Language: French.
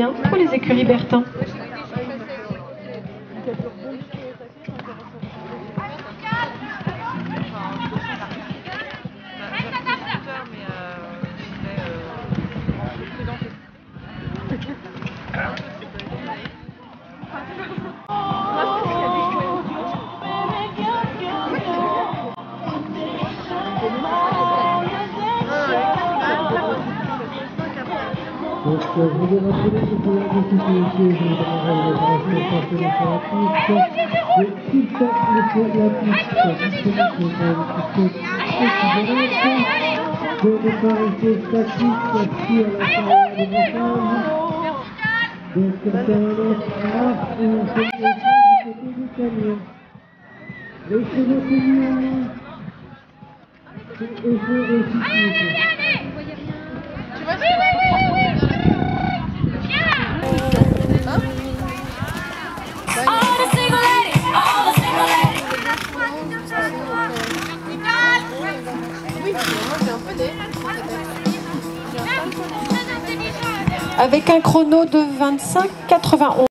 bien pour les écuries Bertin. Donc, euh, je vais rappeler que pour la difficulté de la réalisation de de quitte la piste pour sur la carrière de montagne. Donc, du côté du camion. Les camions et réussir. Avec un chrono de 25,91.